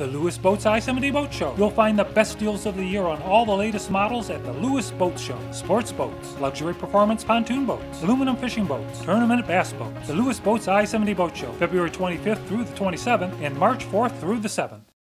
The Lewis Boats I-70 Boat Show. You'll find the best deals of the year on all the latest models at the Lewis Boat Show. Sports boats, luxury performance pontoon boats, aluminum fishing boats, tournament bass boats. The Lewis Boats I-70 Boat Show, February 25th through the 27th and March 4th through the 7th.